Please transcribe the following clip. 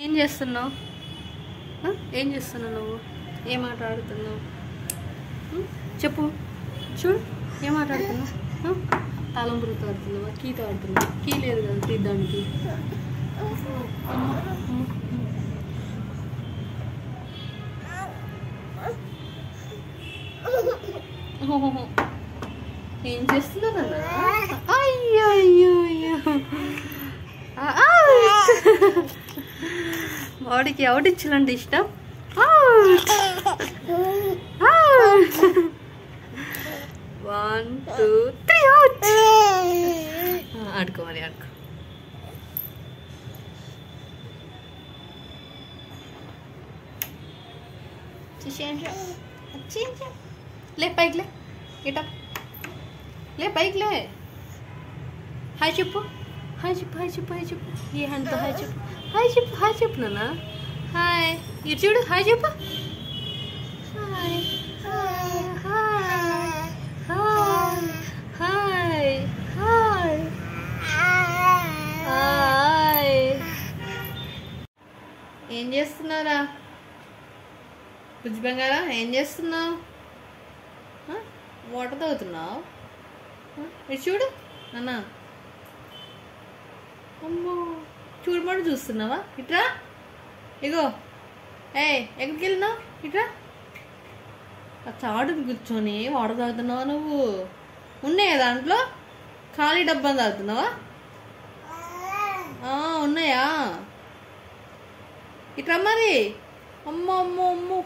ఏం చేస్తున్నావు? ఏం చేస్తున్నావు నువ్వు? ఏం మాట్లాడుతున్నావు? చెప్పు. చూడు ఏం మాట్లాడుతున్నావు? ఆడుతున్నావు ఆడుతున్నావా? కీతో ఆడుతున్నావా? కీ లేదు కదా తీద్దానికి ఏం చేస్తున్నావు అయ్యో అయ్యో అయ్యో వాడికి అవుట్ ఇచ్చాలంటే ఇష్టం వన్ టూ త్రీ అవుట్ ఆడుకో. మరి. లే పైకి లే. ఇట లే పైకి లే. హాయ్ చెప్పు హాయ్ చెప్పు హాయ్ చెప్పు హాయ్ చెప్పు. ఈ హ్యాండ్తో హాయ్ చెప్పు. హాయ్ చెప్పు హాయ్ చెప్పు నాన్న. హాయ్. ఇటు చూడు హాయ్ చెప్పు. Hi hi hi hi hi. Hi ఏం చేస్తున్నారా బుజ్జి బంగారా ఏం చేస్తున్నావు? వాటర్ తాగుతున్నావు? ఇటు చూడు అన్నా అమ్మో చూడమని చూస్తున్నావా? ఇట్రా? ఇగో. ఏ ఎక్కడికి వెళ్ళినావు ఇట్రా? ఆ చాటుని కూర్చొని వాటర్ తాగుతున్నావా నువ్వు? ఉన్నాయా దాంట్లో? ఖాళీ డబ్బా తాగుతున్నావా? ఆ, ఉన్నాయా? ఇట్రా మరి? అమ్మో అమ్మో అమ్మో.